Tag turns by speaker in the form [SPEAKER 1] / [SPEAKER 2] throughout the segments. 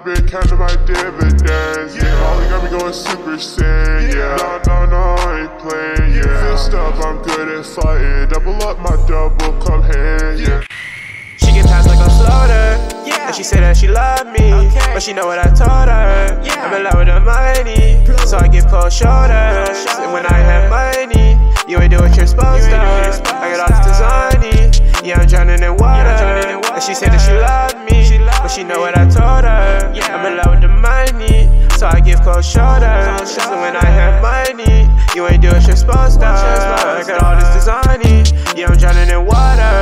[SPEAKER 1] Been counting my dividends, yeah. Molly got me going super saiyan, yeah. No, no, no, I ain't playing, yeah. Fist up, I'm good at fighting. Double up my double club hand, yeah.
[SPEAKER 2] She get passed like a floater, yeah. And she say that she loved me, okay. but she know what I told her. Yeah. I'm in love with the money, so I give cold shoulders. And when I have money, you ain't do what you're supposed to. I got all this designy, yeah, I'm drowning in water. And she said that she love me, but she know what I told her. Yeah. I'm in love with the money, so I give cold shoulders. So when I have money, you ain't do what you're supposed to. I got all this designy, yeah, I'm drowning in water.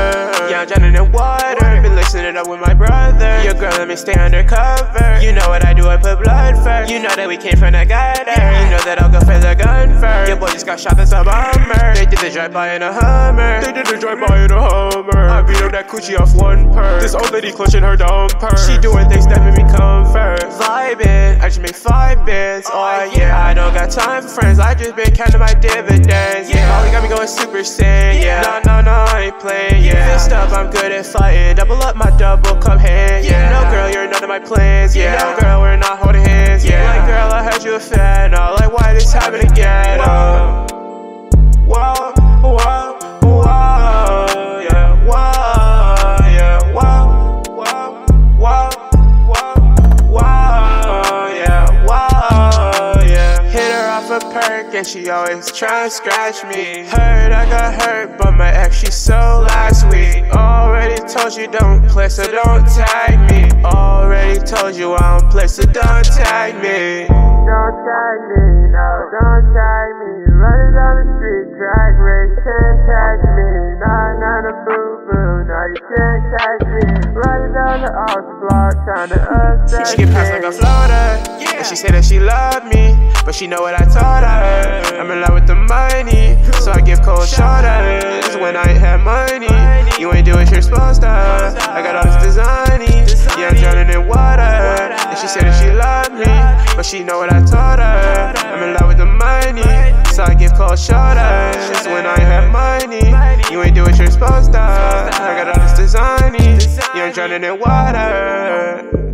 [SPEAKER 2] Yeah, I'm drowning in water. Been listening up with my brother. Your girl let me stay undercover. You know what I do, I put blood first. You know that we came from the gutter. You know that I'll go for the gun first. Your boy just got shot, that's a bummer. They did the drive-by in a Hummer. They did the drive-by in a that coochie off one purse. This old lady clutching her dumper. She doing things that make me come first. Vibing, I just made five bits. Oh, oh yeah, I don't got time for friends. I just been counting my dividends. Yeah, Molly got me going super saiyan. Yeah, no, no, no, I ain't playing. Yeah, fist up, I'm good at fighting. Double up my double cup hand. Yeah, no girl, you're none of my plans. Yeah, no girl, we're not holding hands. Yeah, like girl, I heard you a fan. No, like why this happen again? Oh. A perk and she always try to scratch me. Heard I got hurt, but my ex she so last week. Already told you don't play, so don't tag me. Already told you I don't play, so don't tag me. Don't tag me, no, don't tag me. Running down the street, drag race, trying to She get passed like a floater, yeah. And she say that she love me, but she know what I told her. I'm in love with the money, so I give cold shoulders. When I have money, you ain't do what you're supposed to. I got all this designy, yeah, I'm drowning in water. And she said that she love me, but she know what I told her. I'm in love with the money, so I give cold shoulders. When I drowning in water.